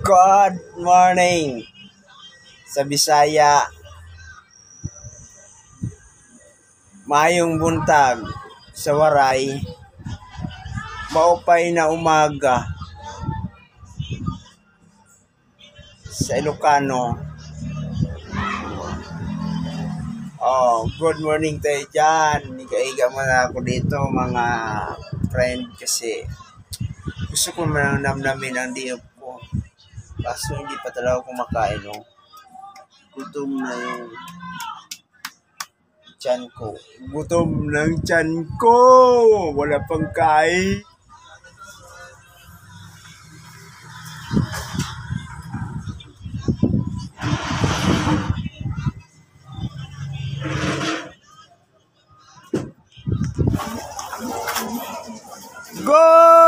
Good morning sa Bisaya. Mayong buntag sa Waray. Maupay na umaga sa Ilocano. Oh, good morning tayo dyan. Iga-iga mo na ako dito mga friend kasi gusto ko man namnamin ang ko. Kaso hindi pa talaga kumakain, no? Gutom na yung tiyan ko. Gutom ng tiyan ko! Wala pang kain. Go!